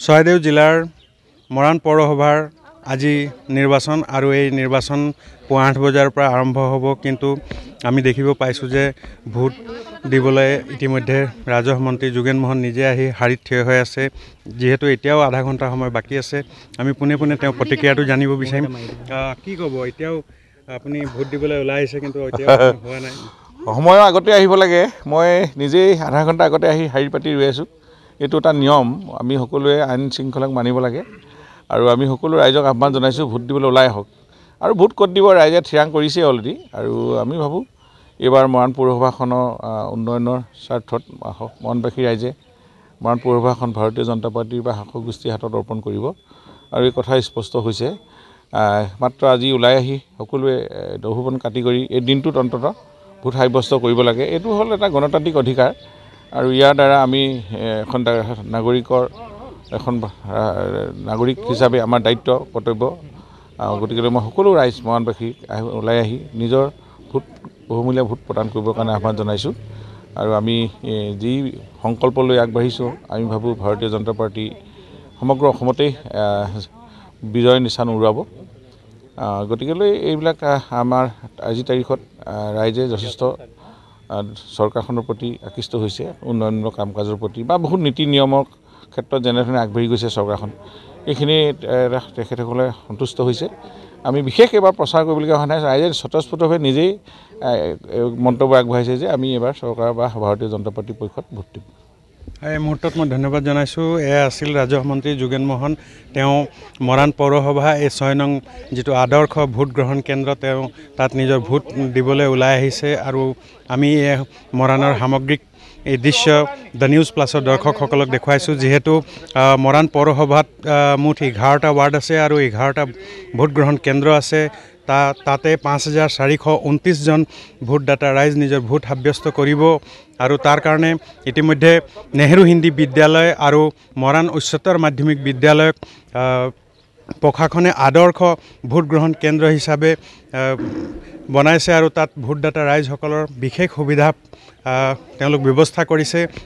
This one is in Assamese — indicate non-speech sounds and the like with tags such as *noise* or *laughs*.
চৰাইদেউ জিলাৰ মৰাণ পৌৰসভাৰ আজি নিৰ্বাচন আৰু এই নিৰ্বাচন পুৱা আঠ বজাৰ পৰা আৰম্ভ হ'ব কিন্তু আমি দেখিব পাইছোঁ যে ভোট দিবলৈ ইতিমধ্যে ৰাজহ মন্ত্ৰী যোগেন মহন নিজে আহি শাৰীত থিয় হৈ আছে। যিহেতু এতিয়াও আধা ঘণ্টা সময় বাকী আছে আমি পোনে পোনে তেওঁৰ প্ৰতিক্ৰিয়াটো জানিব বিচাৰিম। কি ক'ব? এতিয়াও আপুনি ভোট দিবলৈ ওলাই আহিছে কিন্তু হোৱা নাই। *laughs* সময়ৰ আগতে আহিব লাগে। মই নিজেই আধা ঘণ্টা আগতে আহি শাৰী পাতি ৰৈ আছোঁ। এইটো এটা নিয়ম। আমি সকলোৱে আইন শৃংখলাক মানিব লাগে। আৰু আমি সকলো ৰাইজক আহ্বান জনাইছোঁ ভোট দিবলৈ ওলাই আহক। আৰু ভোট ক'ত দিব ৰাইজে থিৰাং কৰিছেই অলৰেডি আৰু আমি ভাবোঁ এইবাৰ মৰাণ পৌৰসভাখনৰ উন্নয়নৰ স্বাৰ্থত মৰাণবাসী ৰাইজে মৰাণ পৌৰসভাখন ভাৰতীয় জনতা পাৰ্টীৰ বা শাসক গোষ্ঠীৰ হাতত অৰ্পণ কৰিব। আৰু এই কথা স্পষ্ট হৈছে। মাত্ৰ আজি ওলাই আহি সকলোৱে দহুবন কাটি কৰি এই দিনটোত অন্ততঃ ভোট সাব্যস্ত কৰিব লাগে। এইটো হ'ল এটা গণতান্ত্ৰিক অধিকাৰ। আৰু ইয়াৰ দ্বাৰা আমি এখন নাগৰিকৰ এখন নাগৰিক হিচাপে আমাৰ দায়িত্ব কৰ্তব্য গতিকে মই সকলো ৰাইজ মৰাণবাসীক আহি ওলাই আহি নিজৰ ভোট বহুমূলীয়া ভোট প্ৰদান কৰিবৰ কাৰণে আহ্বান জনাইছোঁ। আৰু আমি যি সংকল্প লৈ আগবাঢ়িছোঁ আমি ভাবোঁ ভাৰতীয় জনতা পাৰ্টী সমগ্ৰ অসমতেই বিজয় নিচান উৰুৱাব। গতিকেলৈ এইবিলাক আমাৰ আজিৰ তাৰিখত ৰাইজে যথেষ্ট চৰকাৰখনৰ প্ৰতি আকৃষ্ট হৈছে উন্নয়নমূলক কাম কাজৰ প্ৰতি বা বহুত নীতি নিয়মৰ ক্ষেত্ৰত যেনেধৰণে আগবাঢ়ি গৈছে চৰকাৰখন এইখিনি তেখেতসকলে সন্তুষ্ট হৈছে। আমি বিশেষ এইবাৰ প্ৰচাৰ কৰিবলগীয়া হোৱা নাই ৰাইজে স্বতঃস্ফূৰ্তভাৱে নিজেই মন্তব্য আগবঢ়াইছে যে আমি এইবাৰ চৰকাৰ বা ভাৰতীয় জনতা পাৰ্টীৰ পক্ষত ভোট দিম। এই মুহূৰ্তত মই ধন্যবাদ জনাইছোঁ। এয়া আছিল ৰাজহ মন্ত্ৰী যোগেন মোহন। তেওঁ মৰাণ পৌৰসভা এই ছয় নং যিটো আদৰ্শ ভোট গ্ৰহণ কেন্দ্ৰ তেওঁ তাত নিজৰ ভোট দিবলৈ ওলাই আহিছে আৰু আমি এই মৰাণৰ সামগ্ৰিক এই দৃশ্য দ্য নিউজ প্লাছৰ দৰ্শকসকলক দেখুৱাইছোঁ। যিহেতু মৰাণ পৌৰসভাত মুঠ এঘাৰটা ৱাৰ্ড আছে আৰু এঘাৰটা ভোট গ্ৰহণ কেন্দ্ৰ আছে। তা তাতে পাঁচ হাজাৰ চাৰিশ ঊনত্ৰিছজন ভোটদাতা ৰাইজ নিজৰ ভোট সাব্যস্ত কৰিব। আৰু তাৰ কাৰণে ইতিমধ্যে নেহেৰু হিন্দী বিদ্যালয় আৰু মৰাণ উচ্চতৰ মাধ্যমিক বিদ্যালয়ক প্ৰশাসনে আদৰ্শ ভোট গ্ৰহণ কেন্দ্ৰ হিচাপে বনাইছে আৰু তাত ভোটদাতা ৰাইজসকলৰ বিশেষ সুবিধা তেওঁলোক ব্যৱস্থা কৰিছে।